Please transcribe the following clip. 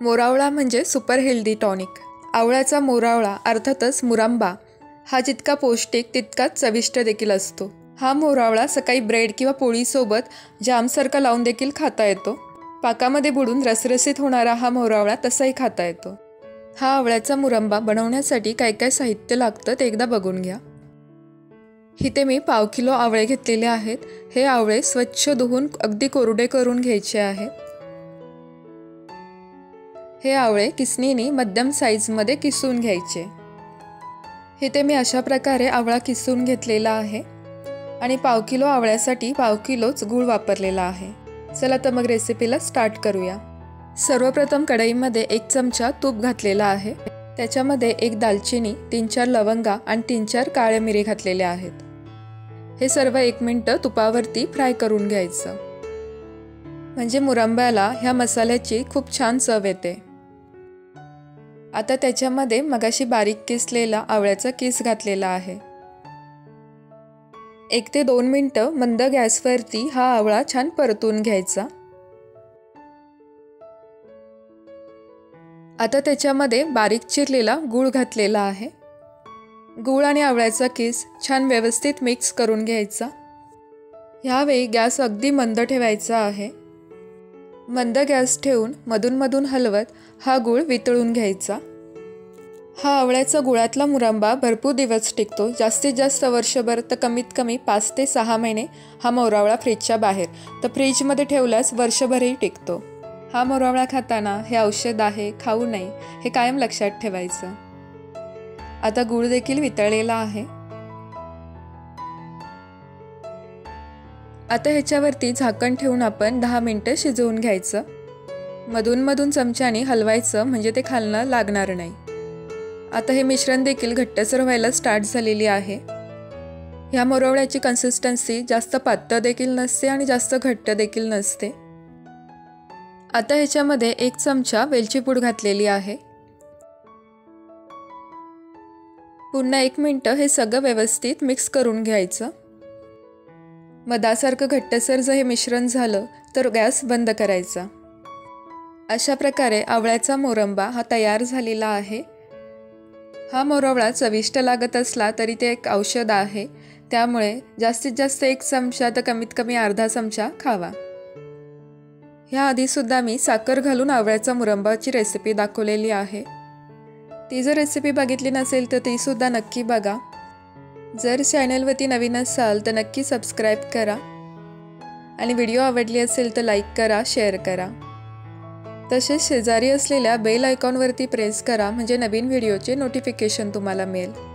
मोरावळा म्हणजे super healthy tonic आवळ्याचा मोरावळा अर्थातच मुरांबा हा जितका पौष्टिक तितकाच चविष्ट देखील असतो. हा मोरावळा सकाळी ब्रेड किंवा पोळीसोबत जामसारखा लावून देखील खाता येतो. पाकामध्ये बुडून रसरसीत होणारा हा मोरावळा तसाही खाता येतो. हा आवळ्याचा मुरंबा बनवण्यासाठी काय काय साहित्य लागतं ते एकदा बघून घ्या. इथे मी पाव किलो आवळे घेतलेले आहेत. हे आवळे स्वच्छ धुवून अगदी कोरडे करून घ्यायचे आहेत हे आवळे किसणीने मध्यम साईजमध्ये किसून घ्यायचे. इथे मी अशा प्रकारे आवळा किसून घेतलेला आहे आणि पाव किलो आवळ्यासाठी पाव किलोच गूळ वापरलेला आहे. चला तर मग रेसिपीला स्टार्ट करूया. सर्वप्रथम कढईमध्ये एक चमचा तूप घातलेला आहे. त्याच्यामध्ये एक दालचिनी तीन चार लवंगा आणि तीन चार काळ्या मिरी घातलेल्या आहेत. हे सर्व एक मिनटं तुपावरती फ्राय करून घ्यायचं. म्हणजे मुरंब्याला ह्या मसाल्याची खूप छान चव येते. आता त्याच्यामध्ये मगाशी बारीक किसलेला आवळ्याचा किस घातलेला आहे. एक ते दोन मिनटं मंद गॅसवरती हा आवळा छान परतून घ्यायचा. आता त्याच्यामध्ये बारीक चिरलेला गूळ घातलेला आहे. गूळ आणि आवळ्याचा किस छान व्यवस्थित मिक्स करून घ्यायचा. ह्यावेळी गॅस अगदी मंद ठेवायचा आहे. मंद गॅस ठेवून मधूनमधून हलवत हा गूळ वितळून घ्यायचा. हा आवळ्याचा गुळातला मुरंबा भरपूर दिवस टिकतो. जास्तीत जास्त वर्षभर तर कमीत कमी पाच ते सहा महिने हा मोरावळा फ्रीजच्या बाहेर. तर फ्रीजमध्ये ठेवल्यास वर्षभरही टिकतो. हा मोरावळा खाताना हे औषध आहे खाऊ नये हे कायम लक्षात ठेवायचं. आता गुळ देखील वितळलेला आहे. आता ह्याच्यावरती झाकण ठेवून आपण दहा मिनटं शिजवून घ्यायचं. मधून मधून चमच्याने हलवायचं म्हणजे ते खालणं लागणार नाही. आता हे मिश्रण देखील घट्टसर व्हायला स्टार्ट झालेली आहे. ह्या मोरवळ्याची कन्सिस्टन्सी जास्त पातळ देखील नसते आणि जास्त घट्ट देखील नसते. आता ह्याच्यामध्ये एक चमचा वेलची पूड घातलेली आहे. पुन्हा एक मिनटं हे सगळं व्यवस्थित मिक्स करून घ्यायचं. मधासारखं घट्टसर जर हे मिश्रण झालं तर गॅस बंद करायचा. अशा प्रकारे आवळ्याचा मोरंबा हा तयार झालेला आहे. हा मोरवळा चविष्ट लागत असला तरी ते एक औषध आहे. त्यामुळे जास्तीत जास्त एक चमचा तर कमीत कमी अर्धा चमचा खावा. ह्या आधीसुद्धा मी साखर घालून आवळ्याचा मुरंबाची रेसिपी दाखवलेली आहे. ती जर रेसिपी बघितली नसेल तर तीसुद्धा नक्की बघा. जर चॅनलवरती नवीन असाल तर नक्की सबस्क्राईब करा. आणि व्हिडिओ आवडली असेल तर लाईक करा शेअर करा. तसेच शेजारी असलेल्या बेल आयकॉनवरती प्रेस करा म्हणजे नवीन व्हिडिओचे नोटिफिकेशन तुम्हाला मिळेल.